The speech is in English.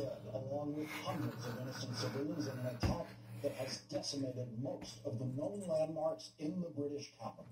dead, along with hundreds of innocent civilians in an attack that has decimated most of the known landmarks in the British capital.